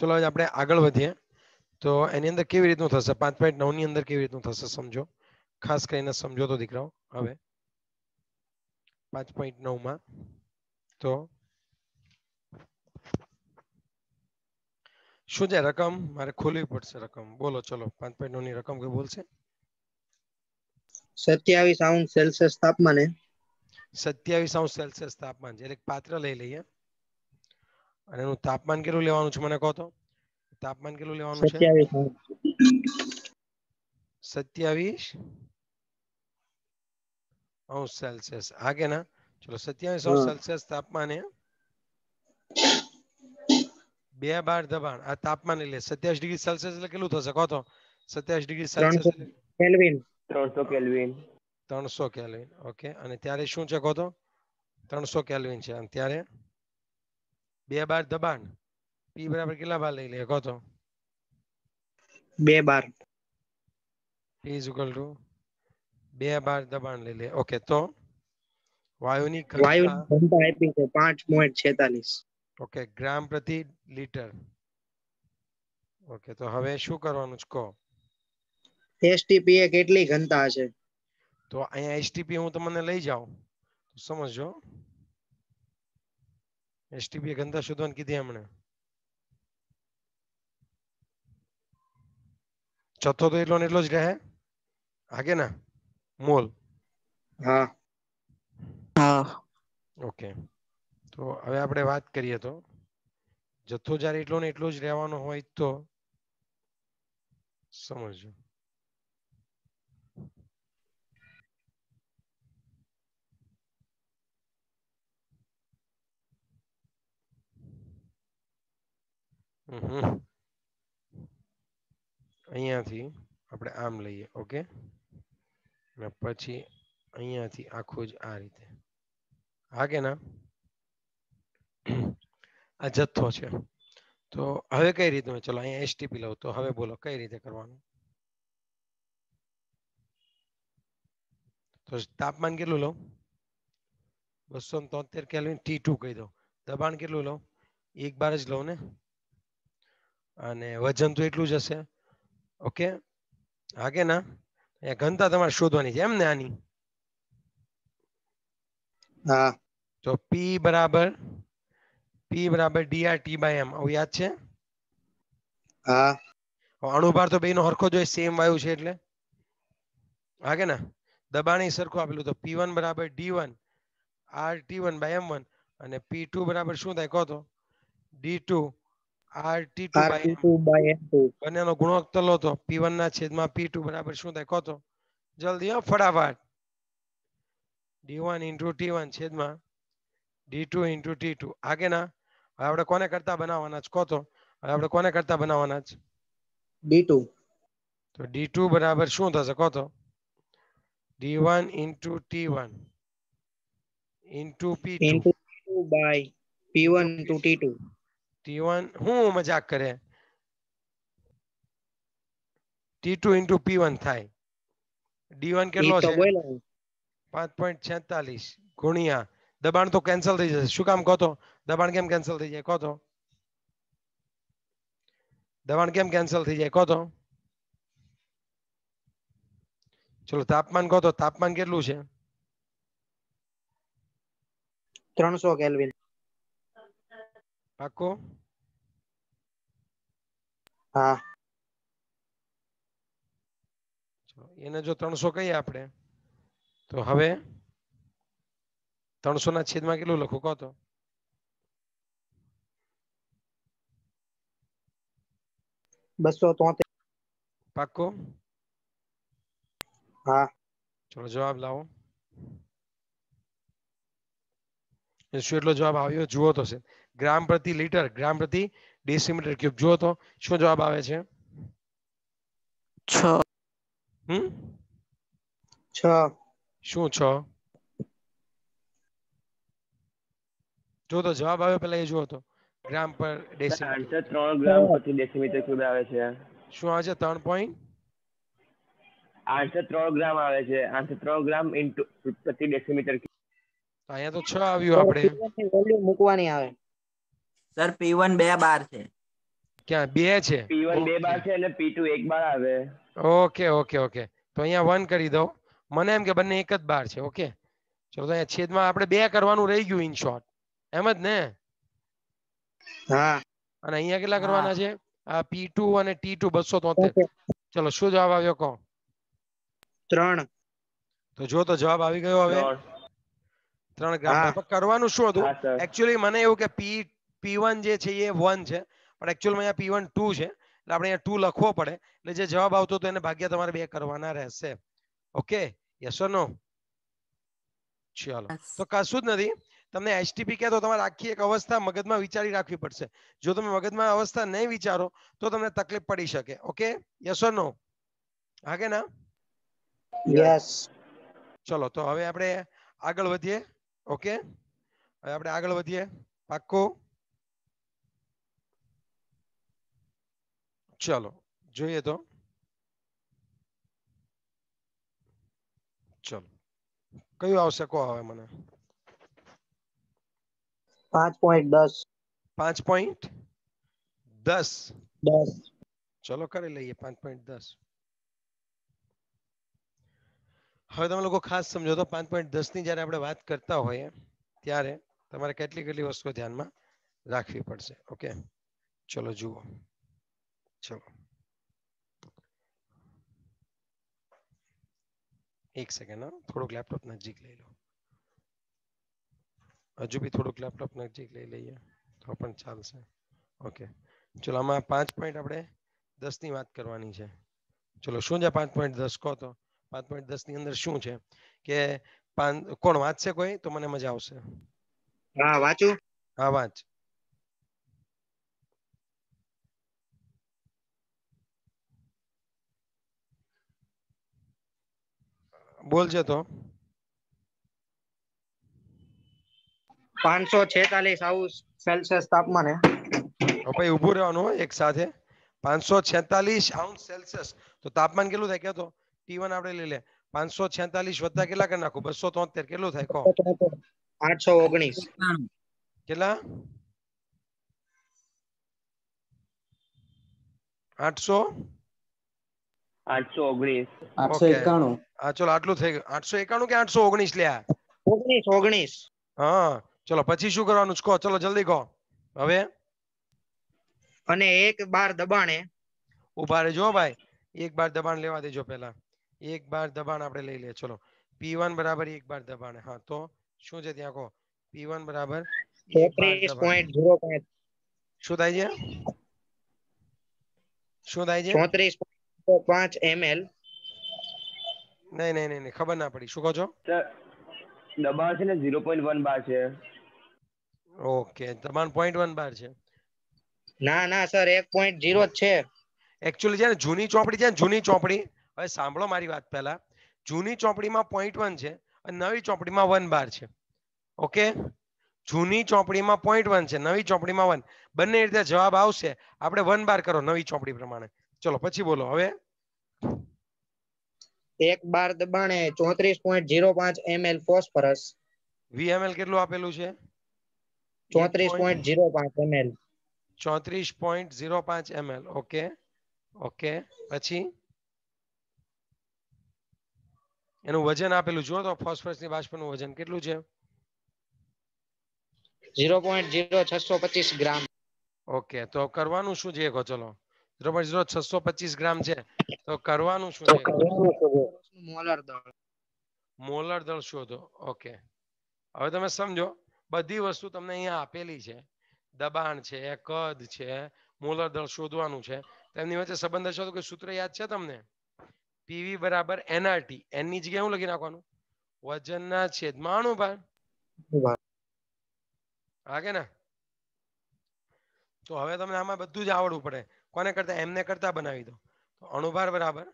ચલો આજે આપણે આગળ વધીએ. તો એની અંદર કેવી રીતનું થશે? પાંચ પોઈન્ટ નવની અંદર કેવી રીતનું થશે સમજો? ખાસ કરીને સમજો તો દીકરાઓ. હવે પાંચ પોઈન્ટ નવમાં તો શું છે રકમ? મારે ખોલવી પડશે રકમ. બોલો ચલો. પાંચ પોઈન્ટ નવની રકમ કઈ બોલશે? સત્યાવીસ આઉન્સ સેલ્સિયસ તાપમાને. સત્યાવીસ આઉન્સ સેલ્સિયસ તાપમાન. છે એટલે એક પાત્ર લઈ લઈએ. અને એનું તાપમાન કેટલું લેવાનું છે મને કહો તો? તાપમાન કેટલું લેવાનું છે? સત્યાવીસ અંશ સેલ્સિયસ. હા કે ના? ચલો સત્યાવીસ અંશ સેલ્સિયસ તાપમાને બે બાર દબાણ. આ તાપમાન એટલે સત્યાવીસ ડિગ્રી સેલ્સિયસ એટલે કેટલું થશે? કહો તો. સત્યાવીસ ડિગ્રી સેલ્સિયસ કેલ્વિન. ત્રણસો કેલ્વિન. ત્રણસો કેલ્વિન. ઓકે. અને ત્યારે શું છે? કહો તો. ત્રણસો કેલ્વિન છે. અને ત્યારે? બે બાર દબાણ. પી બરાબર કેટલા બાર લઈ લે? કહો તો. બે બાર. P is equal to બે બાર દબાણ લઈ લે. ઓકે તો વાયુની વાયુ ઘનતા આપી છે પાંચ પોઈન્ટ છેતાલીસ. ઓકે ગ્રામ પ્રતિ લીટર. ઓકે તો હવે શું કરવાનું છે? કહો. એસટીપી એ કેટલી ઘનતા છે તો અહીંયા એસટીપી હું તમને લઈ જાઉં. તો સમજજો એસટીપી ઘનતા શોધવાની કીધી હમણે જથ્થો તો એટલો ને એટલો જ રહે આગે ના મોલ હા હા ઓકે તો હવે આપણે વાત કરીએ તો જથ્થો જ્યારે એટલો ને એટલો જ રહેવાનો હોય તો સમજજો અહીંયાથી આપણે આમ લઈએ, ઓકે? અને પછી અહીંયાથી આખું જ આ રીતે. હા કે ના? આ જથ્થો છે. તો હવે કઈ રીતનું? ચલો, અહીંયા એસટીપી લઉં. તો હવે બોલો, કઈ રીતે કરવાનું? તો તાપમાન કેટલું લઉં? બસો તોતેર કેલ્વિન ટી ટુ કહી દઉં. દબાણ કેટલું લઉં? એક બાર જ લઉં ને? અને વજન તો એટલું જ હશે. ઓકે? હા કે ના? અહીંયા ઘનતા તમારે શોધવાની છે. એમ ને આની? હા. તો P બરાબર P બરાબર dr t by m. આવું યાદ છે? હા. અણુભાર તો બેનો હરખો જ હોય સેમ વાયુ છે એટલે. હા કે ના? દબાણ સરખું આપેલું તો પી વન બરાબર D one R T one by M one અને P2 બરાબર શું થાય? કહો તો. D2 RT2 by RT M two by M two બંનેનો ગુણોત્તર લો તો P1 ના છેદમાં P2 બરાબર શું થાય? કહો તો. જલ્દી હો ફટાફટ. D1 into T1 છેદમાં D2 into T2 આગે ના. હવે આપણે કોને કરતા બનાવવાના છે? કહો તો. હવે આપણે કોને કરતા બનાવવાના છે? ડી ટુ તો D2 બરાબર શું થશે? કહો તો. D1 into T1 into P2 into two by P one two T two T1 હું મજાક કરે T2 into P1 થાય D1 કેટલો ઈ તો છે બોલ્યો પાંચ પોઈન્ટ છેતાલીસ ગુણ્યા દબાણ તો કેન્સલ થઈ જશે શું કામ કહો તો દબાણ કેમ કેન્સલ થઈ જાય કહો તો દબાણ કેમ કેન્સલ થઈ જાય કહો તો ચલો તાપમાન કહો તો તાપમાન કેટલું છે ત્રણસો કેલ્વિન પાક્કો હા. એને જો ત્રણસો કહીએ આપણે તો હવે ત્રણસો ના છેદમાં કેટલું લખું? કહો તો. બસો તોતેર. પાક્કો? હા. ચલો જવાબ લાવો. એ શું એટલો જવાબ આવ્યો જુઓ તો છે. ગ્રામ પ્રતિ લીટર ગ્રામ પ્રતિ ડેસીમીટર ક્યુબ. જુઓ તો શું જવાબ આવે છે? છ. હમ? છ. શું છ? જો તો જવાબ આવ્યો પેલા એ જુઓ તો. ગ્રામ પર ડેસીમીટર. ત્રણ ગ્રામ પ્રતિ ડેસીમીટર ક્યુબ આવે છે. શું આવે છે? ત્રણ પોઈન્ટ આઠસો ત્રણ ગ્રામ આવે છે. આઠસો ત્રણ ગ્રામ ઇન્ટુ પ્રતિ ડેસીમીટર અહીંયા તો છ આવ્યું આપણે. વોલ્યુમ મૂકવાની આવે. સર P1 બે બાર છે. ક્યાં? બે છે? P1 બે બાર છે અને P2 એક બાર આવે. Okay okay okay. તો અહીંયા 1 કરી દો મને એમ કે બંને એક જ બાર છે ઓકે? ચલો તો અહીંયા છેદમાં આપણે બે કરવાનું રહી ગયું ઇન શોર્ટ એમ જ ને? હા. અને અહીંયા કેટલા કરવાના છે? આ P2 અને ટી ટુ બસો તોતેર. Okay. ચલો શું જવાબ આવ્યો કહો? ત્રણ. તો જો તો જવાબ આવી ગયો હવે. ત્રણ. હા. કરવાનું શું હતું? એકચ્યુઅલી મને એવું કે પી પી વન જે છે એ વન છે પણ એકચ્યુઅલમાં અહીંયા પી વન ટુ છે એટલે આપણે અહીંયા ટુ લખવો પડે. એટલે જે જવાબ આવતો હતો એને ભાગ્યા તમારે બે કરવાના રહેશે. ઓકે યસ ઓર નો ચાલો. તો કશું જ નથી. તમને એચટીપી કહે તો તમારે આખી એક અવસ્થા મગજમાં વિચારી રાખવી પડશે. જો તમે મગજમાં અવસ્થા નહીં વિચારો તો તમને તકલીફ પડી શકે. ઓકે યસ ઓર નો હા કે ના? યસ ચલો તો હવે આપણે આગળ વધીએ. ઓકે હવે આપણે આગળ વધીએ. પાક્કો? ચલો જોઈએ તો ચલો કયું આવશે કહો હવે મને પાંચ પોઈન્ટ દસ પાંચ પોઈન્ટ દસ દસ ચલો કરી લઈએ પાંચ પોઈન્ટ દસ હવે તમે લોકો ખાસ સમજો તો પાંચ પોઈન્ટ દસની જયારે આપણે વાત કરતા હોઈએ ત્યારે તમારે કેટલી કેટલી વસ્તુઓ ધ્યાનમાં રાખવી પડશે? ઓકે ચલો જુઓ. ચલો. એક સેકન્ડ હા થોડુંક લેપટોપ નજીક લઈ લો. હજુ બી થોડુંક લેપટોપ નજીક લઈ લઈએ તો પણ ચાલશે. ઓકે ચલો આમાં પાંચ પોઈન્ટ આપણે દસની વાત કરવાની છે. ચલો શું છે પાંચ પોઈન્ટ દસ? કહો તો. પાંચ પોઈન્ટ દસની અંદર શું છે? કે કોણ વાંચશે કોઈ? તો મને મજા આવશે. હા વાંચું. હા વાંચ. બોલજે તો પાંચસો છેતાલીસ હાઉસ સેલ્સિયસ તાપમાને હવે ભાઈ ઊભું રહેવાનું હો એક સાથે પાંચસો છેતાલીસ અંશ સેલ્સિયસ તો તાપમાન કેટલું થાય કહેતો ટી વન આપણે લઈ લે પાંચસો છેતાલીસ વત્તા કેટલા કરી નાખું બસો તોતેર કેટલું થાય કહો। આઠસો ઓગણીસ કેટલા આઠસો આઠસો ઓગણીસ. આઠસો એકાણું. હા ચલો આટલું થઈ ગયું. આઠસો એકાણું કે આઠસો ઓગણીસ લ્યા? ઓગણીસ ઓગણીસ. હા ચલો પછી શું કરવાનું? છે કહો ચલો જલ્દી કહો. હવે? અને એક બાર દબાણે. ઊભા રહેજો ભાઈ. એક બાર દબાણ લેવા દેજો પહેલા. એક બાર દબાણ આપણે લઈ લઈએ. ચલો. પી વન બરાબર એક બાર દબાણ. હા તો શું છે ત્યાં કહો? પી વન બરાબર એક બાર ચોત્રીસ દબાણ. પોઈન્ટ ઝીરો પાંચ. શું થાય છે? શું થાય છે? પાંચ એમએલ નહીં નહીં નહીં ખબર ના પડી. શું કહો છો? દબાણ છે ને ઝીરો પોઈન્ટ વન બાર છે. ઓકે દબાણ પોઈન્ટ વન બાર છે. ના ના સર એક પોઈન્ટ ઝીરો જ છે. એકચ્યુઅલી છે ને જૂની ચોપડી છે ને જૂની ચોપડી. હવે સાંભળો મારી વાત પહેલા. જૂની ચોપડીમાં પોઈન્ટ વન છે અને નવી ચોપડીમાં વન બાર છે. ઓકે? જૂની ચોપડીમાં પોઈન્ટ વન છે નવી ચોપડીમાં વન બંને રીતે જવાબ આવશે. આપણે વન બાર કરો નવી ચોપડી પ્રમાણે. ચલો પછી બોલો. હવે? એક બાર દબાણે ચોત્રીસ પોઈન્ટ ઝીરો પાંચ એમએલ ફોસ્ફરસ વીએમએલ કેટલું આપેલું છે? ચોત્રીસ પોઈન્ટ ઝીરો પાંચ એમએલ ચોત્રીસ પોઈન્ટ ઝીરો પાંચ એમએલ ઓકે ઓકે પછી? એનું વજન આપેલું. જુઓ તો ફોસ્ફરસની બાષ્પનું વજન કેટલું છે? ઝીરો પોઈન્ટ ઝીરો છસો પચીસ ગ્રામ. ઓકે તો કરવાનું શું છે? કહો ચલો. ઝીરો પોઈન્ટ ઝીરો છસો પચીસ ગ્રામ છે તો કરવાનું શું છે મોલર દળ મોલર દળ શોધો ઓકે હવે તમે સમજો બધી વસ્તુ તમને અહીંયા આપેલી છે દબાણ છે કદ છે મોલર દળ શોધવાનું છે તેમની વચ્ચે સંબંધ હશે તો કોઈ સૂત્ર યાદ છે તમને પીવી બરાબર એનઆરટી એનની જગ્યાએ હું લખી નાખવાનું વજનના છેદમાં અણુભાર હા કે ને તો હવે તમને આમાં બધું જ આવડવું પડે કોને કરતા? એમને કરતા બનાવી દો. તો અણુભાર બરાબર.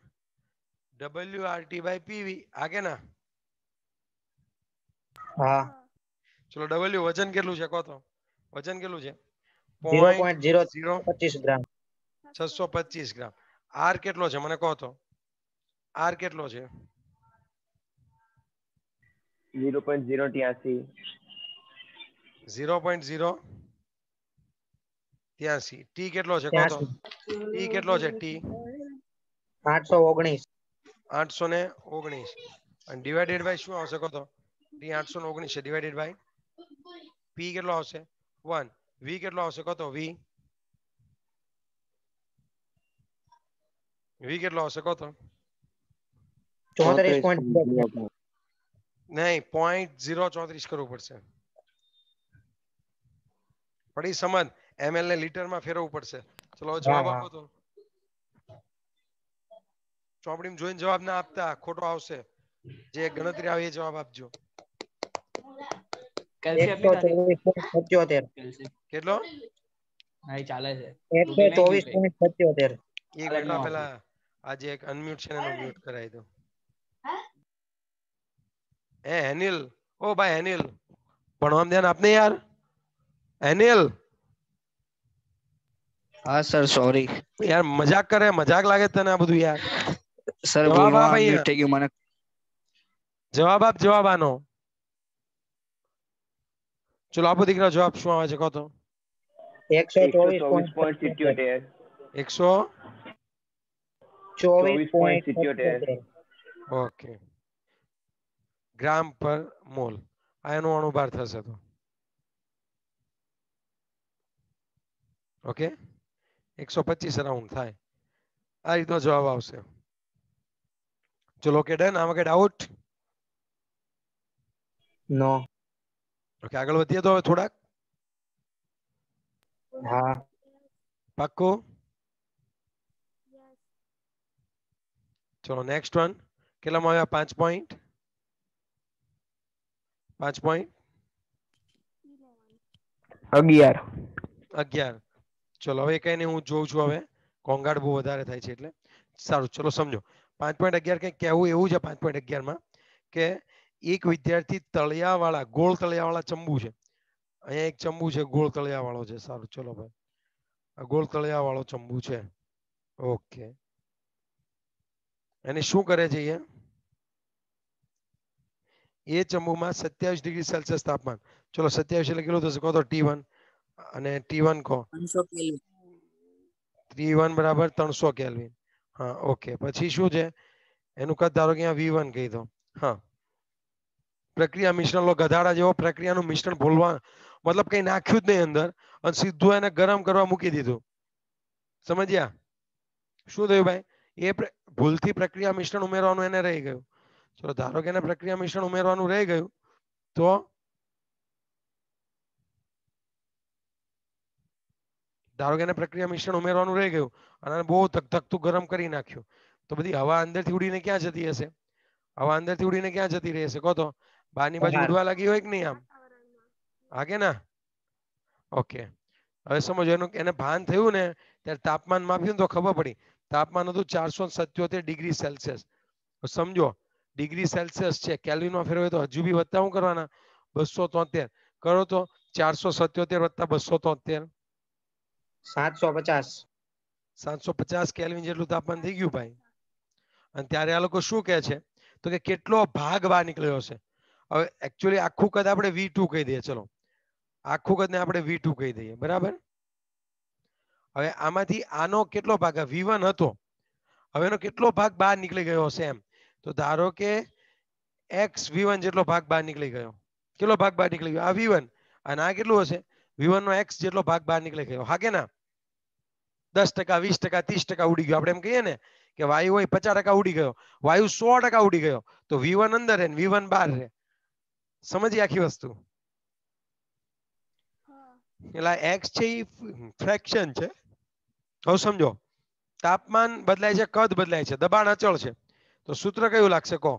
W R T by PV આ કે ના? હા. ચલો ડબલ્યુ વજન કેટલું છે? કહો તો. વજન કેટલું છે? ઝીરો પોઈન્ટ ઝીરો ઝીરો પચીસ ગ્રામ. છસો પચીસ ગ્રામ. આર કેટલો છે? મને કહો તો. આર કેટલો છે? ઝીરો પોઈન્ટ ઝીરો ત્યાસી ઝીરો પોઈન્ટ ઝીરો ત્યાસી ટી કેટલો છે કહો તો? ત્યાસી ટી કેટલો છે? ટી આઠસો ઓગણીસ. આઠસો ને ઓગણીસ. અને ડિવાઇડેડ બાય શું આવશે કહો તો? ટી આઠસો ને ઓગણીસ છે. ડિવાઇડેડ બાય પી કેટલો આવશે? વન વી કેટલો આવશે કહો તો? વી વી કેટલો આવશે કહો તો? ચોત્રીસ પોઈન્ટ નહીં પોઈન્ટ ઝીરો ચોત્રીસ કરવું પડશે. પડી સમજ? એમએલ ને લીટરમાં ફેરવવું પડશે. ચલો જવાબ આપો તો. ચોપડીમાં જોઈને જવાબ ના આપતા ખોટો આવશે. જે ગણતરી આવે એ જવાબ આપજો. ચોવીસ પોઈન્ટ કેટલો? ચાલે છે. એકસો ચોવીસ પોઈન્ટ સત્યોતેર. એક મિનિટ પેલા આજે એક અનમ્યુટ છે ને મ્યુટ કરાવી દો એ હેનિલ ઓ ભાઈ હેનિલ ભણવામાં ધ્યાન આપને યાર? હેનિલ હા સર સોરી યાર મજાક કરે મજાક લાગે તને આ બધું યાર. સર જવાબ ભૂલમાં આપ અહીંયા. થઈ ગયું મને. જવાબ આપ જવાબ આનો. ચલો આપો દીકરા જવાબ શું આવે છે કહો તો. એકસો ચોવીસ ચોવીસ પોઈન્ટ પોઈન્ટ સિત્યોતેર. એકસો? ચોવીસ પોઈન્ટ 24.77. સત્યોતેર. ઓકે. ગ્રામ પર મોલ. આ એનો અણુભાર થશે તો. ઓકે? એકસો પચીસ રાઉન્ડ થાય. આ રીતનો જવાબ આવશે. ચલો ઓકે ડન આમાં કઈ ડાઉટ નો ઓકે આગળ વધીએ તો હવે થોડાક? હા. પાક્કું? ચલો નેક્સ્ટ વન કેટલામાં આવ્યા? પાંચ પોઈન્ટ પાંચ પોઈન્ટ અગિયાર. અગિયાર. ચલો, હવે કઈ નહીં હું જોઉં છું હવે. કોંગાટ બહુ વધારે થાય છે એટલે. સારું, ચલો, સમજો. પાંચ પોઈન્ટ અગિયાર કંઈક કહેવું એવું છે પાંચ પોઈન્ટ અગિયારમાં? કે એક વિદ્યાર્થી તળિયાવાળા, ગોળ તળિયાવાળા ચંબુ છે. અહીંયા એક ચંબુ છે, ગોળ તળિયાવાળો છે. સારું, ચલો ભાઈ. આ ગોળ તળિયાવાળો ચંબુ છે. ઓકે. એને શું કરે છે અહીંયા? એ ચંબુમાં સત્યાવીસ ડિગ્રી સેલ્સિયસ તાપમાન. ચલો, સત્યાવીસ એટલે કેટલું થશે? કહો તો ટી વન. અને ટી વન કહો ટી વન બરાબર ત્રણસો કેલ્વિન. હા ઓકે. પછી શું છે? એનું કદ ધારો કે અહીંયા વી વન કહી દો. હા. પ્રક્રિયા મિશ્રણ લો ગધાડા જેવો પ્રક્રિયાનું મિશ્રણ ભૂલવા મતલબ કઈ નાખ્યું જ નહીં અંદર અને સીધું એને ગરમ કરવા મૂકી દીધું. સમજ્યા? શું થયું ભાઈ? એ ભૂલથી પ્રક્રિયા મિશ્રણ ઉમેરવાનું એને રહી ગયું. ચલો ધારો કે એને પ્રક્રિયા મિશ્રણ ઉમેરવાનું રહી ગયું તો ધારો કે એને પ્રક્રિયા મિશ્રણ ઉમેરવાનું રહી ગયું અને બહુ ધક ધકતું ગરમ કરી નાખ્યું તો બધી હવા અંદરથી ઉડીને ક્યાં જતી હશે? હવા અંદરથી ઉડીને ક્યાં જતી રહી હશે? કહો તો બહારની બાજુ ઉડવા લાગી હોય કે નહીં આમ? હા કે ના? ઓકે. હવે સમજો એનું એને ભાન થયું ને ત્યારે તાપમાન માપ્યું તો ખબર પડી. તાપમાન હતું ચારસો સત્યોતેર ડિગ્રી સેલ્સિયસ. સમજો ડિગ્રી સેલ્સિયસ છે કેલ્વિનમાં ફેરવે તો હજુ બી વધતા શું કરવાના? બસો તોતેર. કરો તો ચારસો સત્યોતેર વત્તા બસો તોતેર. સાતસો પચાસ. સાતસો પચાસ કેલ્વિન જેટલું તાપમાન થઈ ગયું ભાઈ. અને ત્યારે આ લોકો શું કહે છે? તો કે કેટલો ભાગ બહાર નીકળ્યો છે હવે એકચ્યુઅલી આખું કદ આપણે વી ટુ કહી દઈએ, ચલો. આખું કદને આપણે વી ટુ કહી દઈએ, બરાબર? હવે આમાંથી આનો કેટલો ભાગ? વી વન હતો. હવે એનો કેટલો ભાગ બહાર નીકળી ગયો હશે એમ? તો ધારો કે એક્સ વી વન જેટલો ભાગ બહાર નીકળી ગયો. કેટલો ભાગ બહાર નીકળી ગયો? આ વી વન અને આ કેટલું હશે? વી વન નો એક્સ જેટલો ભાગ બહાર નીકળી ગયો. હા કે ના? દસ ટકા વીસ ટકા ત્રીસ ટકા ઉડી ગયો આપણે એમ કહીએ ને કે વાયુ હોય પચાસ ટકા ઉડી ગયો વાયુ સો ટકા ઉડી ગયો તો વી વન અંદર રહે વી વન બહાર રહે. સમજી આખી વસ્તુ? એટલે એક્સ છે એ ફ્રેક્શન છે. હવે સમજો તાપમાન બદલાય છે કદ બદલાય છે દબાણ અચળ છે. તો સૂત્ર કયું લાગશે કહો?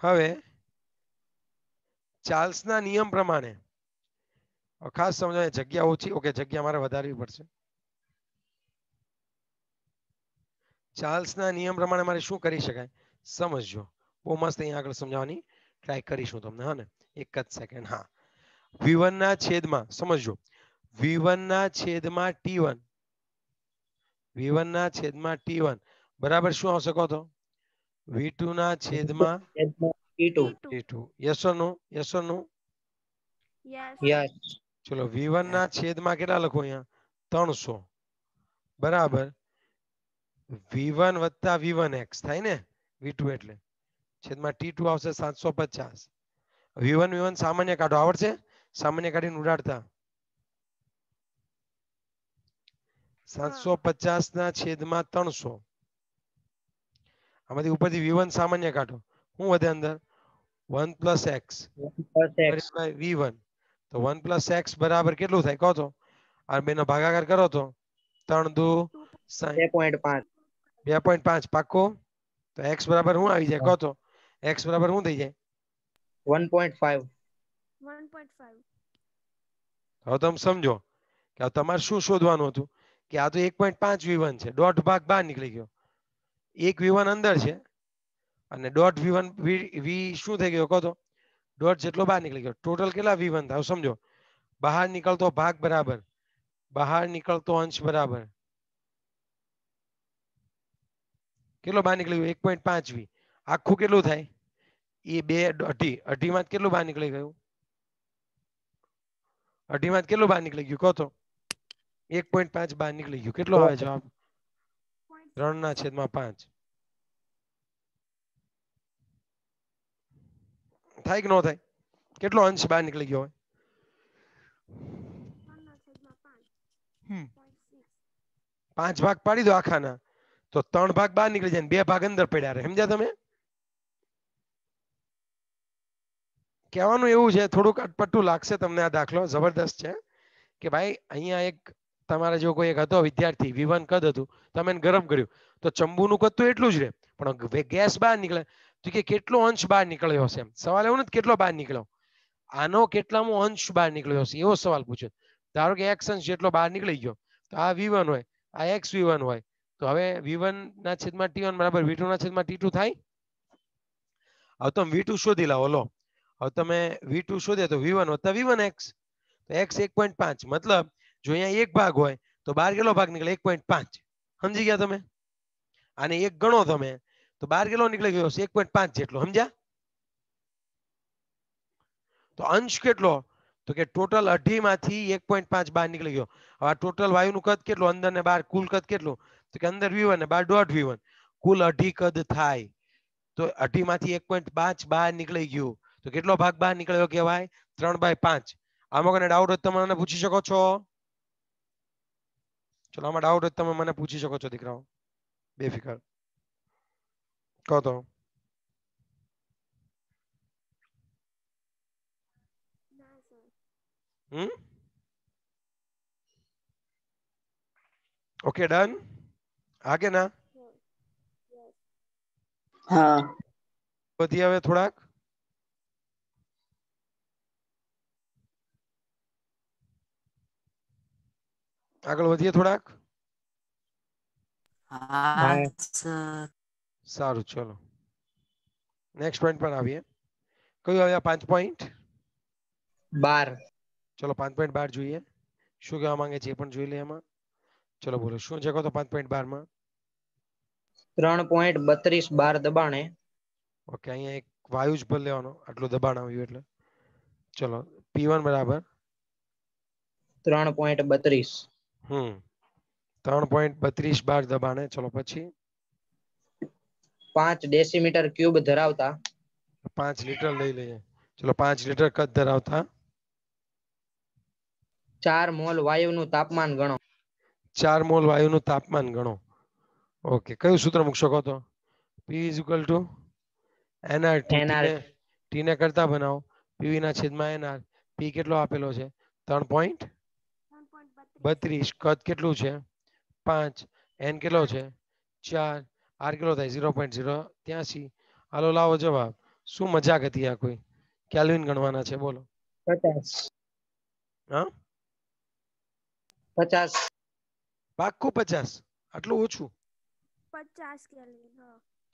હવે ચાર્લ્સના નિયમ પ્રમાણે હવે ખાસ સમજો જગ્યા ઓછી ઓકે જગ્યા મારે વધારવી પડશે? ચાર્લ્સના નિયમ પ્રમાણે મારે શું કરી શકાય? સમજજો. બહુ મસ્ત અહીંયા આગળ સમજાવવાની ટ્રાય કરીશું તમને હા ને? એક જ સેકન્ડ હા. વી ના છેદમાં સમજજો. વી ના છેદમાં T1 V1 ના છેદમાં T1 બરાબર શું આવશે કહો તો? V2 ના છેદમાં T two. T2 yes or no yes or no yes yes ચલો v1 ના છેદમાં કેટલા લખો અહીંયા? 300 બરાબર. v1 વત્તા v1x થાય ને? v2 એટલે. છેદમાં t2 આવશે 750 v1 v1 સામાન્ય કાઢો. આવડશે? સામાન્ય કાઢીને ઉડાડતા. 750 ના છેદમાં 300 આમાંથી ઉપરથી v1 સામાન્ય કાઢો. શું વધે અંદર? 1 x v1 તો વન પ્લસ એક્સ બરાબર કેટલું થાય? કહો તો. આ બે નો ભાગાકાર કરો તો. ત્રણ દુ બે પોઈન્ટ પાંચ. બે પોઈન્ટ પાંચ પાક્કો? તો એક્સ બરાબર શું આવી જાય? કહો તો. એક્સ બરાબર શું થઈ જાય? One point five. One point five. હવે તમે સમજો કે તમારે શું શોધવાનું હતું? કે આ તો એક પોઈન્ટ પાંચ વિવન છે. દોઢ ભાગ બહાર નીકળી ગયો. એક વિવન અંદર છે. અને દોઢ વિવન વન વી શું થઈ ગયો? કહો તો. દોઢ જેટલો બહાર નીકળી ગયો. ટોટલ કેટલા વી વન થાય સમજો. બહાર નીકળતો ભાગ બરાબર. બહાર નીકળતો અંશ બરાબર. કેટલો બહાર નીકળી ગયો? એક પોઈન્ટ પાંચ વી આખું કેટલું થાય? એ બે અઢી અઢીમાં જ કેટલું બહાર નીકળી ગયું? અઢીમાં જ કેટલું બહાર નીકળી ગયું? કહો તો. એક પોઈન્ટ પાંચ બહાર નીકળી ગયું. કેટલો આવે જવાબ? ત્રણ ના છેદમાં પાંચ. થાય કે ન થાય? કેટલો અંશ બહાર નીકળી ગયો હોય. પાંચ ભાગ પાડી દો આખાના. તો ત્રણ ભાગ બહાર નીકળી જાય બે ભાગ અંદર પડ્યા રહે. સમજ્યા તમે? કહેવાનું એવું છે થોડુંક અટપટું લાગશે તમને આ દાખલો. જબરદસ્ત છે. કે ભાઈ અહીંયા એક તમારા જો કોઈ એક હતો વિદ્યાર્થી વિવન કદ હતું. તમે એને ગરમ કર્યું. તો ચંબુનું કદ તો એટલું જ રહે. પણ ગેસ બહાર નીકળે. તો કે કેટલો અંશ બહાર નીકળ્યો હશે એમ? સવાલ એવું નથી કેટલો બહાર નીકળ્યો. આનો કેટલામો અંશ બહાર નીકળ્યો હશે? એવો સવાલ પૂછ્યો. ધારો કે એક્સ અંશ જેટલો બહાર નીકળી ગયો, તો આ વી વન હોય, આ એક્સ વી વન હોય, તો હવે વી વન ના છેદમાં ટી વન બરાબર વી ટુ ના છેદમાં ટી ટુ થાય? હવે તમે વી ટુ શોધી લાવો, લો. હવે તમે વી ટુ શોધે તો વી વન વત્તા વી વન એક્સ તો એક્સ એક પોઈન્ટ પાંચ. મતલબ જો અહીંયા એક ભાગ હોય, તો બહાર કેટલો ભાગ નીકળે? એક પોઈન્ટ પાંચ. સમજી ગયા તમે? આને એક ગણો તમે. તો બાર કેટલો નીકળી ગયો એક પોઈન્ટ પાંચ જેટલો, સમજ્યા? તો અંશ કેટલો? તો કે ટોટલ અઢી માંથી એક પોઈન્ટ પાંચ બહાર નીકળી ગયો. હવે ટોટલ વાયુનું કદ કેટલું? અંદર ને બાર, કુલ કદ કેટલું? તો કે અંદર વી વન ને બાર દોઢ વી કુલ અઢી કદ થાય. તો અઢી માંથી એક પોઈન્ટ પાંચ બહાર નીકળી ગયું. તો કેટલો ભાગ બહાર નીકળ્યો કહેવાય? ત્રણ બાય પાંચ. આમાં કોઈ ડાઉટ હોય તમે મને પૂછી શકો છો. ચલો, આમાં ડાઉટ હોય તમે મને પૂછી શકો છો, દીકરાઓ. બેફિકર. કહો તો ના સર હમ ઓકે ડન આગે ના હા વધી હવે થોડાક આગળ વધીએ થોડાક હા. સારું ચલો. નેક્સ્ટ પોઈન્ટ પર આવીએ. કયું આવ્યા? પાંચ પોઈન્ટ બાર. ચલો પાંચ પોઈન્ટ બાર જોઈએ. શું કહેવા માંગે છે એ પણ જોઈ લે એમાં. ચલો બોલો. શું છે કહો તો પાંચ પોઈન્ટ બારમાં ત્રણ પોઈન્ટ બત્રીસ બાર દબાણે. ઓકે અહીંયા એક વાયુ જ ભર લેવાનો. આટલું દબાણ આવ્યું એટલે. ચલો પી વન બરાબર. ત્રણ પોઈન્ટ બત્રીસ. હમ. ત્રણ પોઈન્ટ બત્રીસ બાર દબાણે. ચલો પછી? પાંચ ડેસીમીટર ક્યુબ ધરાવતા. પાંચ લીટર લઈ લઈએ. ચલો પાંચ લીટર કદ ધરાવતા? ચાર મોલ વાયુનું તાપમાન ગણો. ચાર મોલ વાયુનું તાપમાન ગણો. ઓકે કયું સૂત્ર મૂકશો શકો તો? P is equal to NR NR T ને કરતા બનાવો. પીવી ના છેદમાં એનઆર પી કેટલો આપેલો છે? ત્રણ પોઈન્ટ બત્રીસ. કદ કેટલું છે? પાંચ. એન કેટલો છે? ચાર. આર કેટલો થાય ઝીરો પોઈન્ટ ઝીરો ત્યાંસી. હાલો લાવો જવાબ. શું મજાક હતી આ કોઈ? કેલ્વિન ગણવાના છે બોલો. પચાસ. હા? પચાસ. પાક્કું પચાસ. આટલું ઓછું? પચાસ કેલ્વિન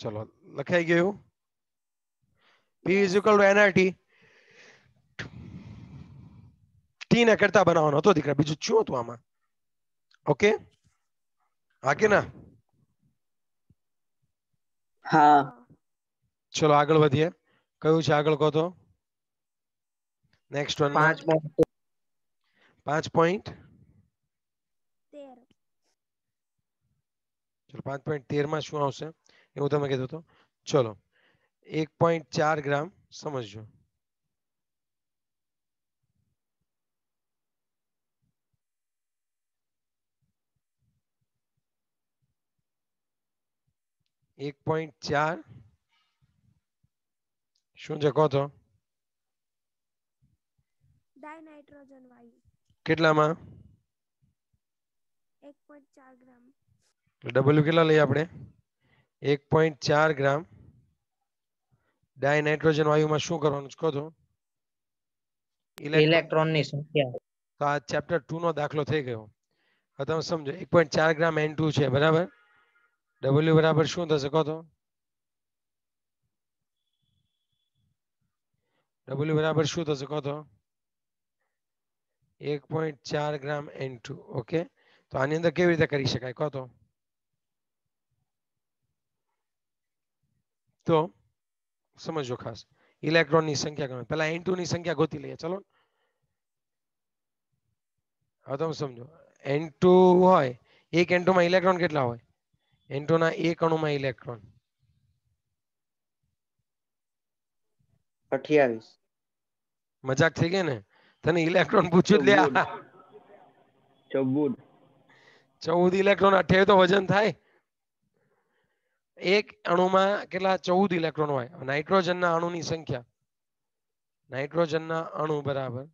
ચલો લખાઈ ગયું? P is equal to NRT T ને કરતા બનાવવાનો હતો દીકરા બીજું શું હતું આમાં? ઓકે હા કે ના? હા ચલો આગળ વધીએ કયું છે આગળ કહો તો નેક્સ્ટ વન પાંચ point પાંચ પોઈન્ટ તેર ચલો પાંચ પોઈન્ટ તેરમાં શું આવશે એવું તમે કીધું તો ચલો એક પોઈન્ટ ચાર ગ્રામ સમજજો એક પોઈન્ટ ચાર. શું છે કહો તો? ડાયનાઇટ્રોજન વાયુ. કેટલામાં? એક પોઈન્ટ ચાર ગ્રામ. ડબલ્યુ કેટલા લઈએ આપણે? એક પોઈન્ટ ચાર ગ્રામ. ડાયનાઇટ્રોજન વાયુમાં શું કરવાનું છે કહો તો? ઇલેક્ટ્રોનની ઇલેક્ટ્રોન સંખ્યા. તો આ ચેપ્ટર ટુ નો દાખલો થઈ ગયો. હવે તમે સમજો એક પોઈન્ટ ચાર ગ્રામ એન ટુ છે બરાબર? ડબલ્યુ બરાબર શું થશે કહો તો ડબલ્યુ બરાબર શું થશે કહો તો એક પોઈન્ટ ચાર ગ્રામ એન ટુ ઓકે તો આની અંદર કેવી રીતે કરી શકાય કહો તો તો સમજો ખાસ ઇલેક્ટ્રોનની સંખ્યા ગણો પહેલા એનની સંખ્યા ગોતી લઈએ ચલો હવે તમે સમજો એન હોય એક એનમાં ઇલેક્ટ્રોન કેટલા હોય એન ના એક અણુમાં ઇલેક્ટ્રોન અઠ્યાવીસ. મજાક થઈ ગઈ ને? તને ઇલેક્ટ્રોન પૂછ્યું લે. ચૌદ. ચૌદ. ઇલેક્ટ્રોન અઠ્યાવીસ તો વજન થાય. એક અણુમાં કેટલા? ચૌદ ઇલેક્ટ્રોન હોય. નાઇટ્રોજનના અણુની સંખ્યા. નાઇટ્રોજનના અણુ બરાબર.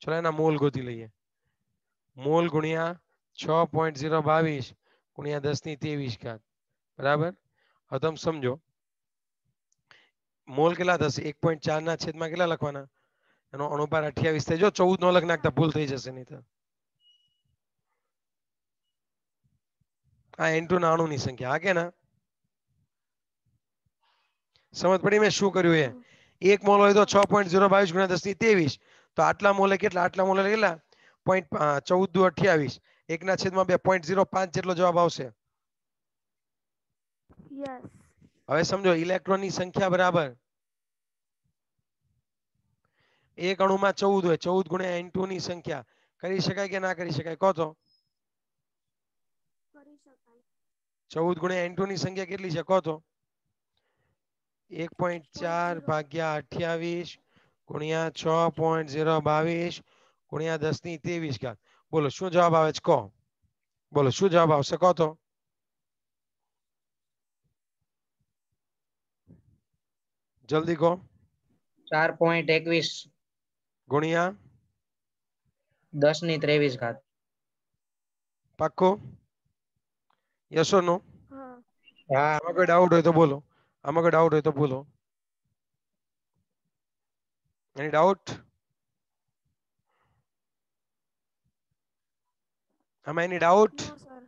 ચલો એના મોલ ગોતી લઈએ. મોલ ગુણ્યા છ પોઈન્ટ ઝીરો બાવીસ. ગુણ્યા દસની ત્રેવીસ ઘાત. બરાબર? હવે તમે સમજો. મોલ કેટલા થશે? એક પોઈન્ટ ચાર ના છેદમાં કેટલા લખવાના? એનો અણુભાર અઠ્યાવીસ થાય જો ચૌદ નો લખ નાખતા ભૂલ થઈ જશે નહીં તો. આ એન ટુ ના અણુની સંખ્યા. આ કે ના સમજ પડી મેં શું કર્યું એ? એક મોલ હોય તો છ પોઈન્ટ ઝીરો બાવીસ ગુણ્યા દસની ત્રેવીસ તો આટલા મોલે કેટલા? આટલા મોલે કેટલા? પોઈન્ટ ચૌદ દુ અઠ્યાવીસ. એકના છેદમાં બે પોઈન્ટ ઝીરો પાંચ જેટલો જવાબ આવશે. હવે સમજો ઇલેક્ટ્રોનની સંખ્યા બરાબર એક અણુમાં ચૌદ હોય ચૌદ ગુણ્યા એનની સંખ્યા. કરી શકાય કે ના કરી શકાય? કહો તો. ચૌદ ગુણ્યા એનની સંખ્યા કેટલી છે? કહો તો. એક પોઈન્ટ ચાર ભાગ્યા અઠ્યાવીસ ગુણ્યા છ પોઈન્ટ ઝીરો બાવીસ ગુણ્યા દસની ત્રેવીસ ઘાત. બોલો શું જવાબ આવે છે કહો બોલો શું જવાબ આવશે કહો તો જલ્દી કહો ચાર પોઈન્ટ એકવીસ. ગુણ્યા દસની ત્રેવીસ ઘાત. પાક્કો યસ નો હા. હા. આમાં કોઈ ડાઉટ હોય તો બોલો. આમાં કોઈ ડાઉટ હોય તો બોલો. એની ડાઉટ આમાં એની ડાઉટ નો સર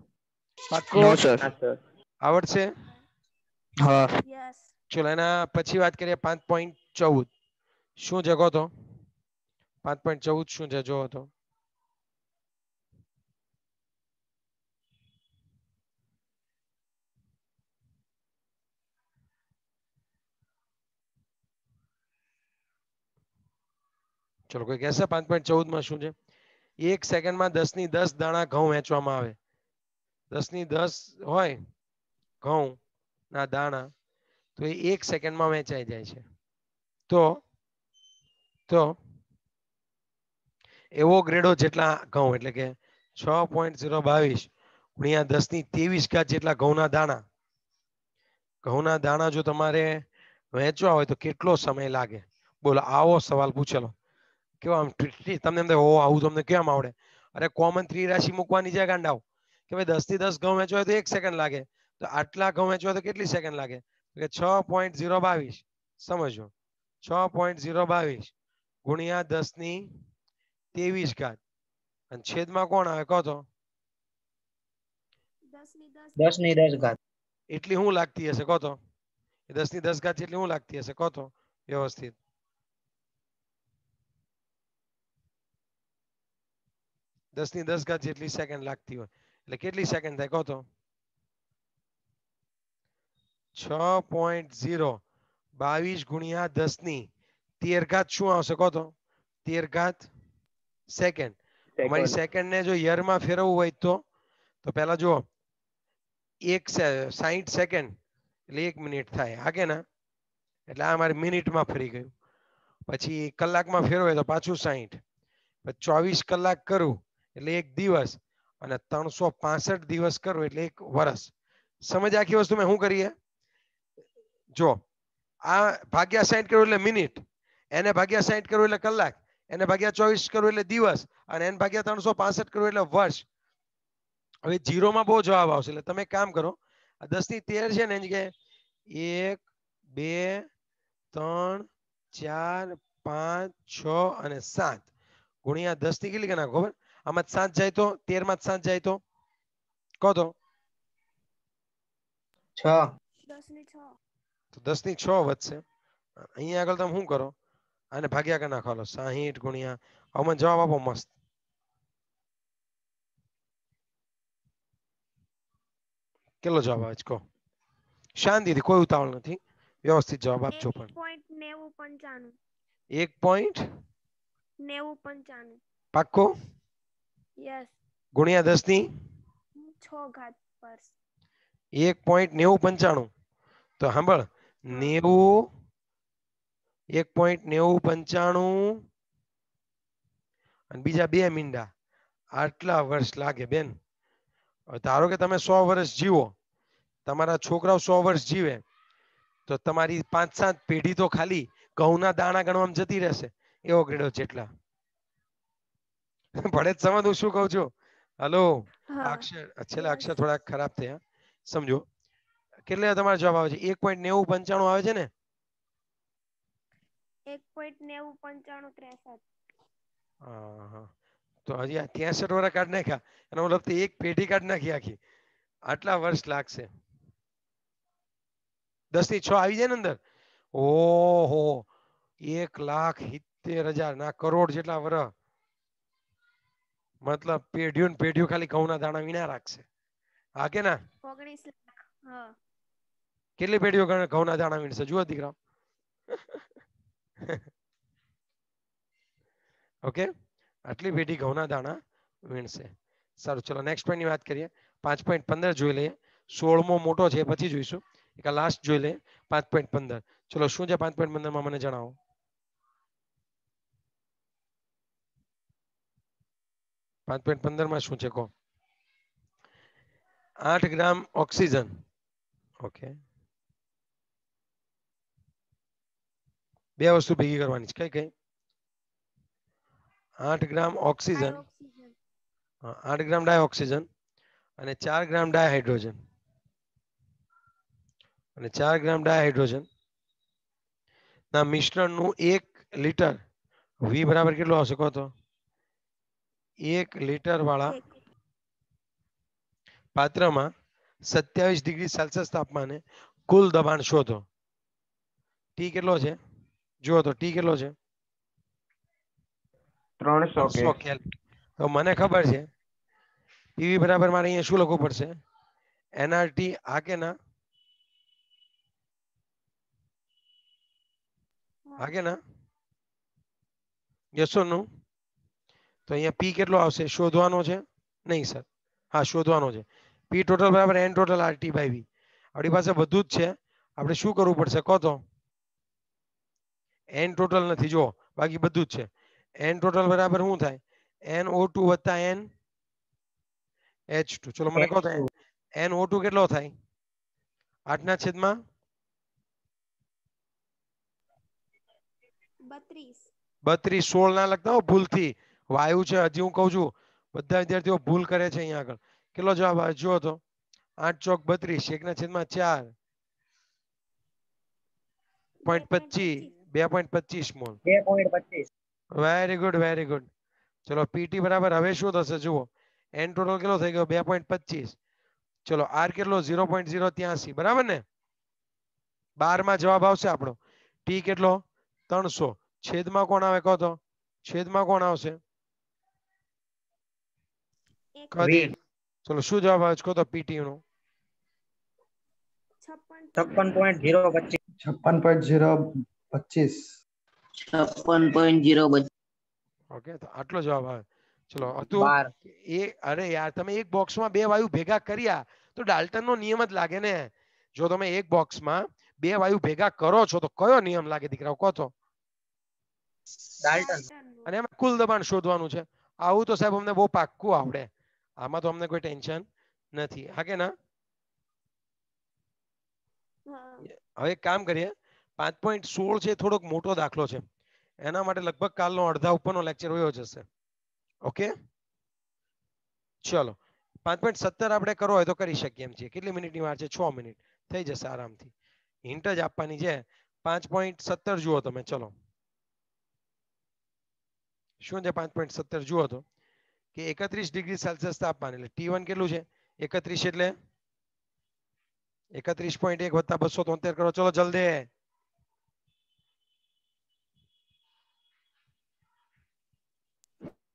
પાક્કો નો સર હા સર આવડશે હા યસ ચલો એના પછી વાત કરીએ પાંચ પોઈન્ટ ચૌદ શું છે કહો તો પાંચ પોઈન્ટ ચૌદ શું છે જોવો તો ચલો કોઈ કહેશે પાંચ પોઈન્ટ ચૌદમાં શું છે એક સેકન્ડમાં દસની દસ દાણા ઘઉં વેચવામાં આવે. દસની દસ હોય ઘઉં ના દાણા, તો એ એક સેકન્ડમાં વેચાઈ જાય છે. તો તો એવો ગ્રેડો જેટલા ઘઉં, એટલે કે છ પોઈન્ટ ઝીરો બાવીસ ગુણ્યા દસની ત્રેવીસ ઘાત જેટલા ઘઉંના દાણા. ઘઉંના દાણા જો તમારે વેચવા હોય તો કેટલો સમય લાગે? બોલો, આવો સવાલ પૂછેલો. કેવો આમ તમને એમ ઓ આવું તમને કેમ આવડે? અરે કોમન થ્રી રાશિ મૂકવાની છે ગાંડાઓ. કે ભાઈ દસથી દસ ઘઉં વેચવા હોય તો એક સેકન્ડ લાગે. તો આટલા ઘઉં વેચવા હોય તો કેટલી સેકન્ડ લાગે? કે છ પોઈન્ટ ઝીરો બાવીસ. સમજો છ પોઈન્ટ ઝીરો બાવીસ ગુણ્યા દસની ત્રેવીસ ઘાત. અને છેદમાં કોણ આવે? કહો તો. દસની દસ દસ ઘાત. એટલી હું લાગતી હશે? કહો તો. દસની દસ ઘાત જેટલી હું લાગતી હશે? કહો તો. વ્યવસ્થિત. દસની દસ ઘાત જેટલી સેકન્ડ લાગતી હોય. એટલે કેટલી સેકન્ડ થાય? કહો તો. છ પોઈન્ટ ઝીરો બાવીસ ગુણ્યા દસની તેર ઘાત શું આવશે? કહો તો. તેર ઘાત સેકન્ડ અમારી સેકન્ડ ને જો યરમાં ફેરવવું હોય તો તો પહેલા જુઓ. એક સાહીઠ સેકન્ડ એટલે એક મિનિટ થાય. હા કે ના એટલે આ મારે મિનિટમાં ફરી ગયું. પછી કલાકમાં ફેરવે તો પાછું સાહીઠ ચોવીસ કલાક કરું. એટલે એક દિવસ અને ત્રણસો પાસઠ દિવસ કરો એટલે એક વર્ષ સમજ આખી વસ્તુ મેં શું કરીએ જો, આ ભાગ્યા સાઈઠ કરો એટલે મિનિટ, એને ભાગ્યા સાહીઠ કરો એટલે કલાક, એને ભાગ્યા ચોવીસ કરો એટલે દિવસ, અને એને ભાગ્યા ત્રણસો પાસઠ કરો એટલે વર્ષ. હવે જીરોમાં બહુ જવાબ આવશે, એટલે તમે કામ કરો, આ દસની તેર છે ને એની જગ્યાએ એક, બે, ત્રણ, ચાર, પાંચ, છ અને સાત. ગુણ્યા દસની કેટલી નાખો ખબર? આમાં સાત જાય તો તેરમાં સાત જાય તો? કહો તો. છ. તો દસની છ વધશે. અહીંયા આગળ તમે શું કરો? આને ભાગ્યા કરી નાખો. હાલો સાહીઠ ગુણ્યા. આમાં જવાબ આપો મસ્ત. કેટલો જવાબ આવે છે? કહો. શાંતિથી કોઈ ઉતાવળ નથી. વ્યવસ્થિત જવાબ આપજો પણ. એક પોઈન્ટ? નેવું પંચાણું. પાક્કો? યસ ગુણ્યા દસની? છ ઘાત પર એક પોઈન્ટ નેવું પંચાણું. તો સાંભળ નેવું એક પોઈન્ટ નેવું પંચાણું અને બીજા બે મીંડા. આટલા વર્ષ લાગે બેન. ધારો કે તમે સો વર્ષ જીવો તમારા છોકરાઓ સો વર્ષ જીવે તો તમારી પાંચ સાત પેઢી તો ખાલી ઘઉંના દાણા ગણવામાં જતી રહેશે. એવો ગ્રેડો જેટલા. ભળે જ સમજ હું શું કહું છું? હલો અક્ષર છેલ્લા અક્ષર થોડા ખરાબ થયા. સમજો. કેટલા તમારો જવાબ આવે છે? એક પોઈન્ટ નેવું પંચાણું આવે છે ને? એક પોઈન્ટ નેવું પંચાણું ત્રેસઠ. હા, હા. તો હજી આ ત્રેસઠ વર્ષ કાઢ નાખ્યા. એનો મતલબ તો એક પેઢી કાઢ નાખી આખી. આટલા વર્ષ લાગશે. દસથી છ આવી જાય ને અંદર? ઓહો. એક લાખ સિત્તેર હજાર ના કરોડ જેટલા વર્ષ મતલબ પેઢીઓ ને પેઢીઓ ખાલી ઘઉંના દાણા વિના રાખશે. હા કે ના? ઓગણીસ લાખ કેટલી પેઢીઓ ઘઉં- ઘઉંના દાણા વીણશે? જુઓ દીકરા ઓકે? આટલી પેઢી ઘઉંના દાણા વીણશે. સારું ચલો નેક્સ્ટ પોઈન્ટની વાત કરીએ. પાંચ પોઈન્ટ પંદર જોઈ લઈએ. સોળમો મોટો છે પછી જોઈશું. એક લાસ્ટ જોઈ લઈએ. પાંચ પોઈન્ટ પંદર. ચલો શું છે પાંચ પોઈન્ટ પંદરમાં મને જણાવો? પાંચ પોઈન્ટ પંદરમાં શું છે કહો? આઠ ગ્રામ ઓક્સિજન. ઓકે. બે વસ્તુ ભેગી કરવાની છે. કઈ કઈ? આઠ ગ્રામ ઓક્સિજન. આઠ ગ્રામ ડાયોક્સિજન અને ચાર ગ્રામ ડાયહાઇડ્રોજન. અને ચાર ગ્રામ ડાયહાઇડ્રોજન. ના મિશ્રણનું એક લીટર વી બરાબર કેટલું આવશે કહો તો? એક લીટર વાળા એક પાત્રમાં સત્યાવીસ ડિગ્રી સેલ્સિયસ તાપમાને કુલ દબાણ શોધો ટી કેટલો છે જુઓ તો ટી કેટલો છે ત્રણસો કે ત્રણસો કેલ્વિન તો મને ખબર છે પીવી બરાબર મારે અહીંયા શું લખવું પડશે એનઆરટી આ કે ના આ કે ના યસનું તો અહીંયા પી કેટલો આવશે? શોધવાનો છે? નહીં સર. હા શોધવાનો છે. પી ટોટલ બરાબર N total RT by V આપણી પાસે બધું જ છે. આપણે શું કરવું પડશે? કહો તો. એન ટોટલ નથી. જો બાકી બધું જ છે. એન ટોટલ બરાબર શું થાય? એન ઓ ટુ વત્તા એન એચ ટુ ચલો મને કહો તો એન ઓ ટુ કેટલો થાય? આઠના છેદમાં? બત્રીસ. બત્રીસ સોળ ના લખતા હો ભૂલથી. વાયુ છે હજી હું કહું છું બધા વિદ્યાર્થીઓ ભૂલ કરે છે અહીંયા આગળ. કેટલો જવાબ આવે જુઓ તો. આઠ ચોક બત્રીસ એકના છેદમાં ચાર. પોઈન્ટ પચીસ બે પોઈન્ટ પચીસ મોલ. બે પોઈન્ટ પચીસ. વેરી ગુડ વેરી ગુડ ચલો પીટી બરાબર હવે શું થશે જુઓ. એન ટોટલ કેટલો થઈ ગયો? બે પોઈન્ટ પચીસ. ચલો આર કેટલો? ઝીરો પોઈન્ટ ઝીરો ત્યાંસી. બરાબર ને? બારમાં જવાબ આવશે આપણો. ટી કેટલો? ત્રણસો. છેદમાં કોણ આવે કહો તો? છેદમાં કોણ આવશે? ચલો શું જવાબ આવે છે? કહો તો પીટી નો. છપ્પન છપ્પન પોઈન્ટ ઝીરો પચીસ. છપ્પન પોઈન્ટ ઝીરો પચીસ. છપ્પન પોઈન્ટ જીરો ઓકે તો આટલો જવાબ આવે. ચલો હતું એ અરે યાર તમે એક બોક્સમાં બે વાયુ ભેગા કર્યા તો ડાલ્ટનનો નિયમ જ લાગે ને. જો તમે એક બોક્સમાં બે વાયુ ભેગા કરો છો તો કયો નિયમ લાગે દીકરાઓ? કહો તો. ડાલ્ટન અને એમાં કુલ દબાણ શોધવાનું છે. આવું તો સાહેબ અમને બહુ પાક્કું આવડે. આમાં તો અમને કોઈ ટેન્શન નથી. હા કે ના? હવે એક કામ કરીએ. પાંચ પોઈન્ટ સોળ છે થોડોક મોટો દાખલો છે. એના માટે લગભગ કાલનો અડધા ઉપરનો લેક્ચર વયો જશે. ઓકે? ચલો. પાંચ પોઈન્ટ સત્તર આપણે કરવો હોય તો કરી શકીએ એમ છીએ. કેટલી મિનિટની વાર છે? છ મિનિટ. થઈ જશે આરામથી. હિન્ટ જ આપવાની છે. પાંચ પોઈન્ટ સત્તર જુઓ તમે. ચલો. શું છે પાંચ પોઈન્ટ સત્તર? જુઓ તો. કે એકત્રીસ ડિગ્રી સેલ્સિયસ તાપમાન એટલે ટી વન કેટલું છે? એકત્રીસ એટલે એકત્રીસ પોઈન્ટ એક વત્તા બસો તોતેર કરો. ચલો જલ્દી.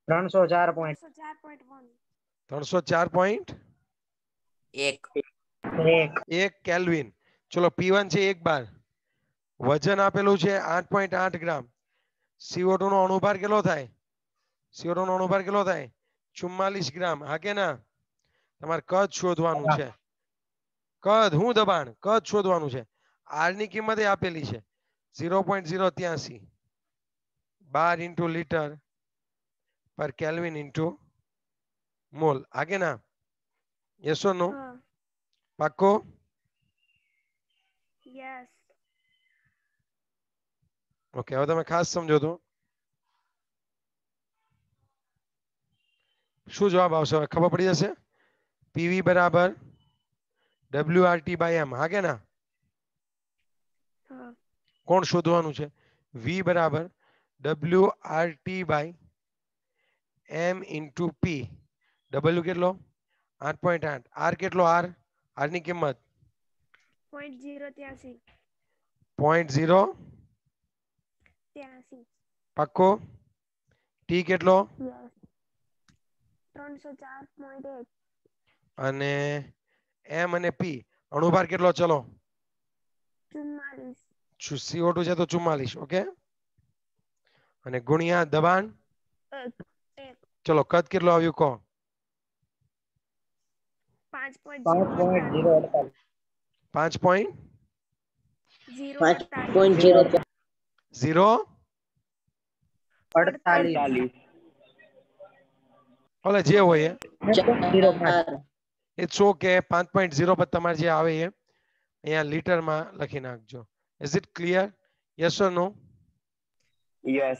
ત્રણસો ચાર પોઈન્ટ ત્રણસો ચાર પોઈન્ટ એક. એક. એક કેલ્વિન ચલો પી વન છે એક બાર વજન આપેલું છે આઠ પોઈન્ટ આઠ ગ્રામ. સીઓ ટુ નો અણુભાર કેટલો થાય? સીઓ ટુ નો અણુભાર કેટલો થાય? ચુમ્માલીસ ગ્રામ હા કે ના? તમારે કદ શોધવાનું છે? કદ હું દબાણ? કદ શોધવાનું છે? આરની કિંમત આપેલી છે. ઝીરો પોઈન્ટ ઝીરો ત્યાસી. બાર ઇન્ટુ લીટર પર કેલ્વિન ઇન્ટુ મોલ. હા કે ના? યસો નો. પાક્કો? યસ ઓકે હવે તમે ખાસ સમજો તો. શું જવાબ આવશે? હવે ખબર પડી જશે. પીવી બરાબર W R T by M હા કે ના? હા. કોણ શોધવાનું છે? વી બરાબર W R T by M into P W કેટલો? આઠ પોઈન્ટ આઠ. આર કેટલો આર આરની કિંમત? Point zero ત્યાસી. પોઈન્ટ ઝીરો ત્યાસી. પાક્કો? ટી કેટલો? Yes. અને એમ અને પી. અણુભાર કેટલો? ચલો. CO2 છે તો 44 ઓકે અને ગુણ્યા દબાણ? ચલો કદ કેટલો આવ્યું? કહો. 5.0 5.0 ઝીરો 48 ઓલે જે હોય એ. ઇટ્સ કે પાંચ પોઈન્ટ ઝીરો પર તમારે જે આવે એ અહીંયા લીટરમાં લખી નાખજો. Is it clear yes or no yes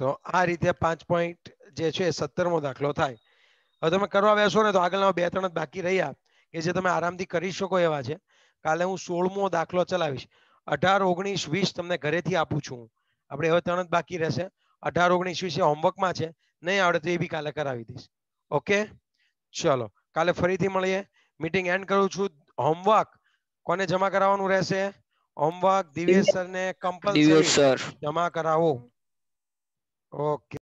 તો આ રીતે પાંચ પોઈન્ટ જે છે એ સત્તરમો દાખલો થાય. હવે તમે કરવા બેસો ને તો આગળના બે ત્રણ જ બાકી રહ્યા કે જે તમે આરામથી કરી શકો એવા છે. કાલે હું સોળમો દાખલો ચલાવીશ. અઢાર ઓગણીસ વીસ તમને ઘરેથી આપું છું. આપણે હવે ત્રણ જ બાકી રહેશે. અઢાર ઓગણીસ વીસ એ હોમવર્કમાં છે. નહીં આવડે તો એ બી કાલે કરાવી દઈશ ઓકે ચલો કાલે ફરીથી મળીએ મીટિંગ એન્ડ કરું છું હોમવર્ક કોને જમા કરાવવાનું રહેશે હોમવર્ક દિવ્યેશ સરને દિવ્યેશ કમ્પલસરી સર જમા કરાવો ઓકે